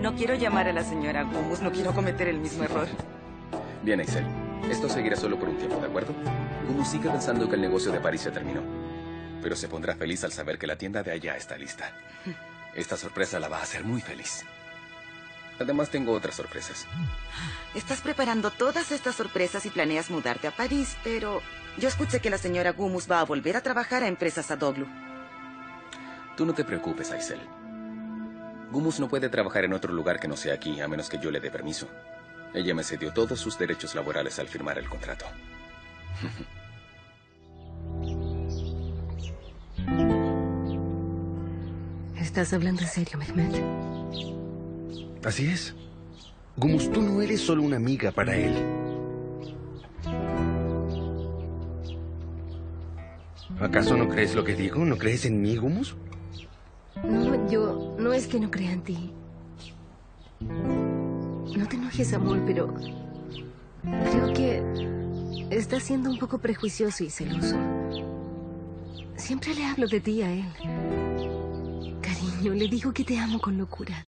No quiero llamar a la señora Gumus, no quiero cometer el mismo error. Bien, Excel. Esto seguirá solo por un tiempo, ¿de acuerdo? Gumus sigue pensando que el negocio de París se terminó. Pero se pondrá feliz al saber que la tienda de allá está lista. Esta sorpresa la va a hacer muy feliz. Además, tengo otras sorpresas. Estás preparando todas estas sorpresas y planeas mudarte a París, pero yo escuché que la señora Gumus va a volver a trabajar a empresas Adoglu. Tú no te preocupes, Aisel. Gumus no puede trabajar en otro lugar que no sea aquí, a menos que yo le dé permiso. Ella me cedió todos sus derechos laborales al firmar el contrato. ¿Estás hablando en serio, Mehmet? Así es. Gumus, tú no eres solo una amiga para él. ¿Acaso no crees lo que digo? ¿No crees en mí, Gumus? No, yo... No es que no crea en ti. No te enojes, amor, pero... Creo que... Estás siendo un poco prejuicioso y celoso. Siempre le hablo de ti a él. Cariño, le digo que te amo con locura.